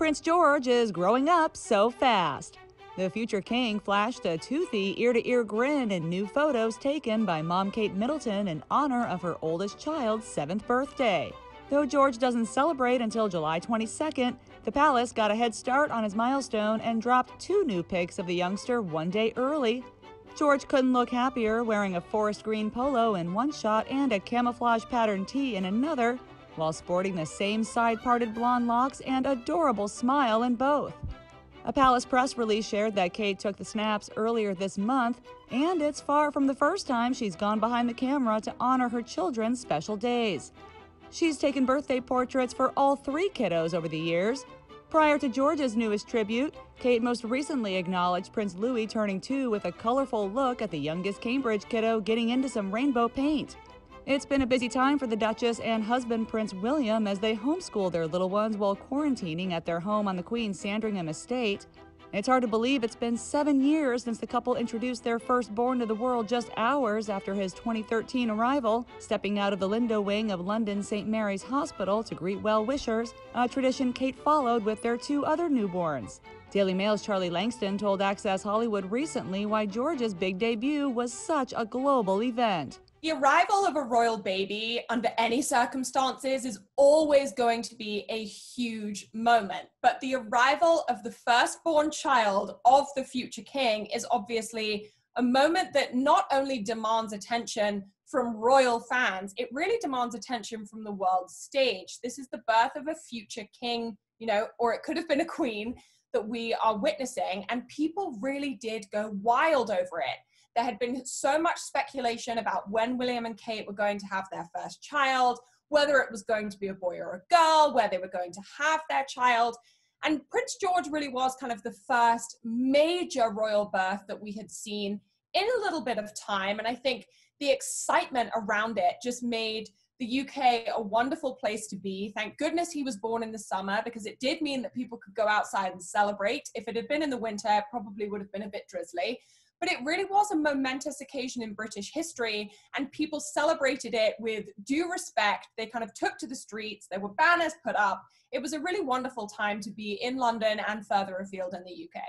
Prince George is growing up so fast. The future king flashed a toothy, ear to ear grin in new photos taken by mom Kate Middleton in honor of her oldest child's seventh birthday. Though George doesn't celebrate until July 22nd, the palace got a head start on his milestone and dropped two new pics of the youngster one day early. George couldn't look happier wearing a forest green polo in one shot and a camouflage pattern tee in another while sporting the same side parted blonde locks and adorable smile in both. A palace press release shared that Kate took the snaps earlier this month, and it's far from the first time she's gone behind the camera to honor her children's special days. She's taken birthday portraits for all three kiddos over the years. Prior to George's newest tribute, Kate most recently acknowledged Prince Louis turning two with a colorful look at the youngest Cambridge kiddo getting into some rainbow paint. It's been a busy time for the Duchess and husband Prince William as they homeschool their little ones while quarantining at their home on the Queen's Sandringham estate. It's hard to believe it's been seven years since the couple introduced their firstborn to the world just hours after his 2013 arrival, stepping out of the Lindo wing of London St. Mary's Hospital to greet well wishers, a tradition Kate followed with their two other newborns. Daily Mail's Charlie Lankston told Access Hollywood recently why George's big debut was such a global event. The arrival of a royal baby under any circumstances is always going to be a huge moment. But the arrival of the firstborn child of the future king is obviously a moment that not only demands attention from royal fans, it really demands attention from the world stage. This is the birth of a future king, you know, or it could have been a queen that we are witnessing, and people really did go wild over it. There had been so much speculation about when William and Kate were going to have their first child, whether it was going to be a boy or a girl, where they were going to have their child. And Prince George really was kind of the first major royal birth that we had seen in a little bit of time. And I think the excitement around it just made the UK a wonderful place to be. Thank goodness he was born in the summer because it did mean that people could go outside and celebrate. If it had been in the winter, it probably would have been a bit drizzly but it really was a momentous occasion in British history, and people celebrated it with due respect. They kind of took to the streets, there were banners put up. It was a really wonderful time to be in London and further afield in the UK.